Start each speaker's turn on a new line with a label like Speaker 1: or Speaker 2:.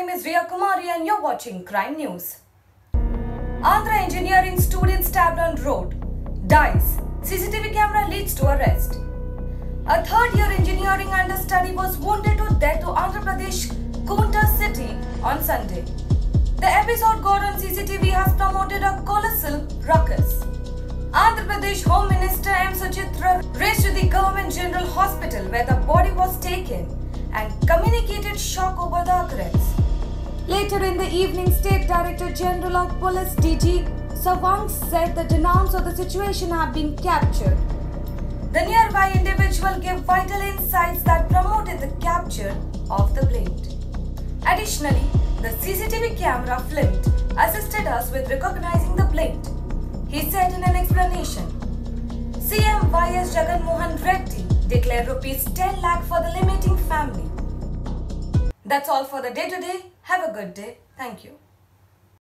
Speaker 1: and you're watching Crime News. Andhra engineering student stabbed on road. Dies. CCTV camera leads to arrest. A third year engineering understudy was wounded to death to Andhra Pradesh Guntur city on Sunday. The episode got on CCTV has promoted a colossal ruckus. Andhra Pradesh Home Minister M. Sucharita raced to the Government General Hospital where the body was taken and communicated shock over the occurrence. Later in the evening, State Director General of Police DG Sawang said the denounce of the situation have been captured. The nearby individual gave vital insights that promoted the capture of the blade. Additionally, the CCTV camera filmed assisted us with recognizing the blade. He said in an explanation. CM YS Jagan Mohan Reddy declared rupees 10 lakh for the family. That's all for the day today. Have a good day. Thank you.